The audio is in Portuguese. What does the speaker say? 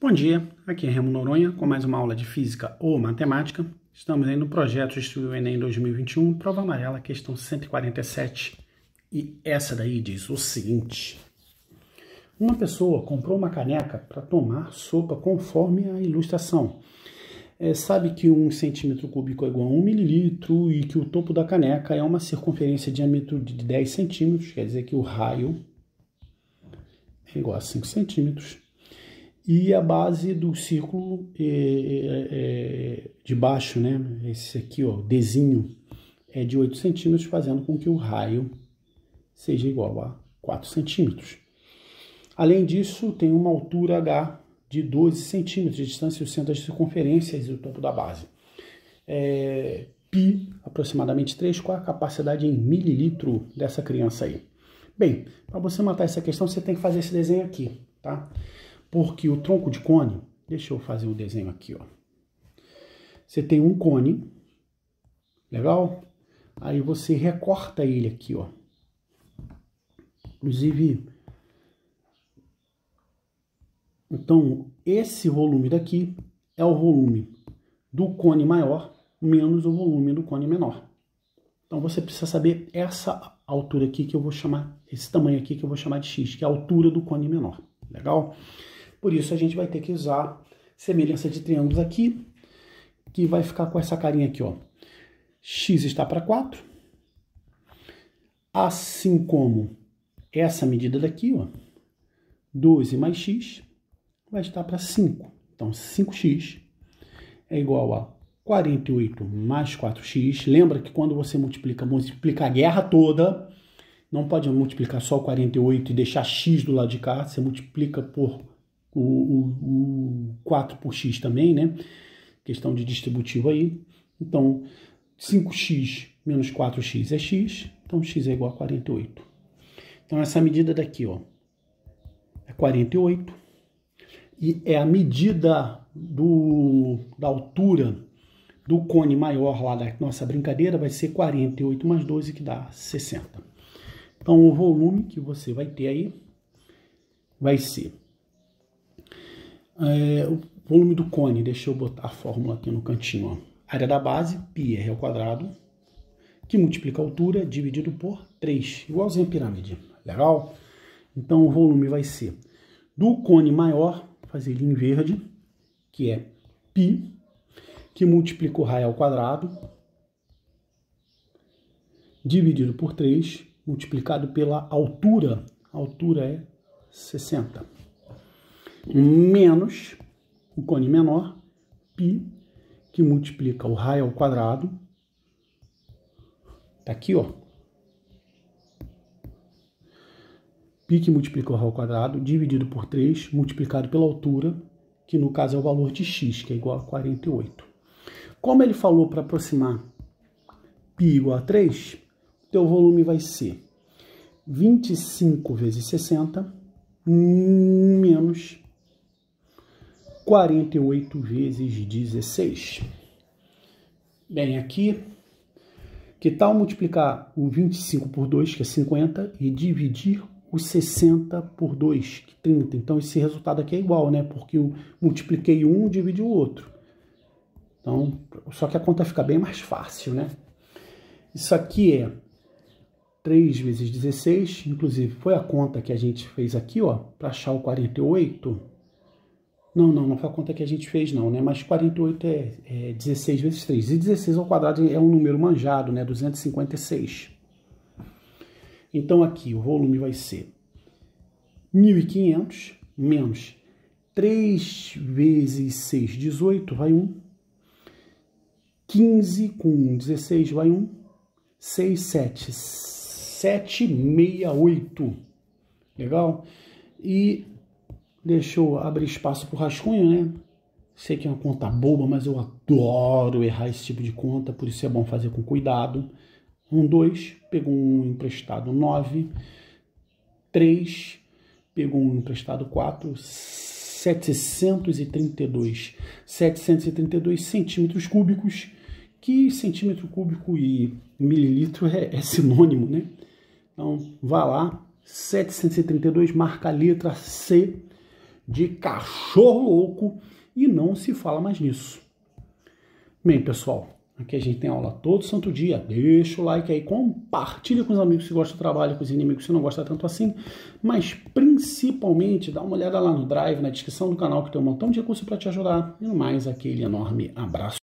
Bom dia, aqui é Remo Noronha com mais uma aula de Física ou Matemática. Estamos aí no projeto Estudo Enem 2021, prova amarela, questão 147. E essa daí diz o seguinte. Uma pessoa comprou uma caneca para tomar sopa conforme a ilustração. É, sabe que um centímetro cúbico é igual a um mililitro e que o topo da caneca é uma circunferência de diâmetro de 10 centímetros, quer dizer que o raio é igual a 5 centímetros e a base do círculo é, é, é, de baixo, né? Esse aqui, ó, desenho, é de 8 centímetros, fazendo com que o raio seja igual a 4 centímetros. Além disso, tem uma altura H de 12 centímetros de distância do centro das circunferências e o topo da base. É, pi, aproximadamente 3, qual a capacidade em mililitro dessa criança aí? Bem, para você matar essa questão, você tem que fazer esse desenho aqui, tá? Porque o tronco de cone, deixa eu fazer o desenho aqui, ó. Você tem um cone, legal? Aí você recorta ele aqui, ó. Inclusive, então, esse volume daqui é o volume do cone maior menos o volume do cone menor. Então, você precisa saber essa altura aqui que eu vou chamar, esse tamanho aqui que eu vou chamar de x, que é a altura do cone menor. Legal? Por isso a gente vai ter que usar semelhança de triângulos aqui, que vai ficar com essa carinha aqui, ó. x está para 4, assim como essa medida daqui, ó, 12 mais x, vai estar para 5. Então, 5x é igual a 48 mais 4x. Lembra que quando você multiplica, multiplica a guerra toda, não pode multiplicar só o 48 e deixar x do lado de cá, você multiplica por o, o, o 4 por x também, né? Questão de distributivo aí. Então, 5x menos 4x é x, então x é igual a 48. Então, essa medida daqui, ó, é 48 e é a medida do, da altura do cone maior lá da nossa brincadeira vai ser 48 mais 12, que dá 60. Então, o volume que você vai ter aí vai ser é, o volume do cone, deixa eu botar a fórmula aqui no cantinho. Ó. Área da base, πr ao quadrado, que multiplica a altura dividido por 3, igualzinho a pirâmide. Legal? Então o volume vai ser do cone maior, fazer ele em verde, que é π, que multiplica o raio ao quadrado, dividido por 3, multiplicado pela altura. A altura é 60 menos o cone menor, π, que multiplica o raio ao quadrado. Tá aqui, ó. π que multiplica o raio ao quadrado, dividido por 3, multiplicado pela altura, que no caso é o valor de x, que é igual a 48. Como ele falou para aproximar π igual a 3, o teu volume vai ser 25 vezes 60 menos 48 vezes 16. Bem, aqui, que tal multiplicar o 25 por 2, que é 50, e dividir o 60 por 2, que é 30. Então, esse resultado aqui é igual, né? Porque eu multipliquei um, dividi o outro. Então, só que a conta fica bem mais fácil, né? Isso aqui é 3 vezes 16, inclusive foi a conta que a gente fez aqui, ó, para achar o 48. Não, não, não foi a conta que a gente fez, não, né? Mas 48 é, é 16 vezes 3. E 16 ao quadrado é um número manjado, né? 256. Então aqui o volume vai ser 1.500 menos 3 vezes 6, 18, vai 1. 15 com 16 vai 1. 6, 7, 7, 68. Legal? E Deixa eu abrir espaço para o rascunho, né? Sei que é uma conta boba, mas eu adoro errar esse tipo de conta, por isso é bom fazer com cuidado. Um, dois, pegou um emprestado nove, três, pegou um emprestado quatro, 732, 732 centímetros cúbicos, que centímetro cúbico e mililitro é, é sinônimo, né? Então, vá lá, 732, marca a letra C, de cachorro louco e não se fala mais nisso. Bem, pessoal, aqui a gente tem aula todo santo dia. Deixa o like aí, compartilha com os amigos se gosta do trabalho, com os inimigos se não gosta tanto assim. Mas principalmente dá uma olhada lá no Drive, na descrição do canal, que tem um montão de recursos para te ajudar. E mais, aquele enorme abraço.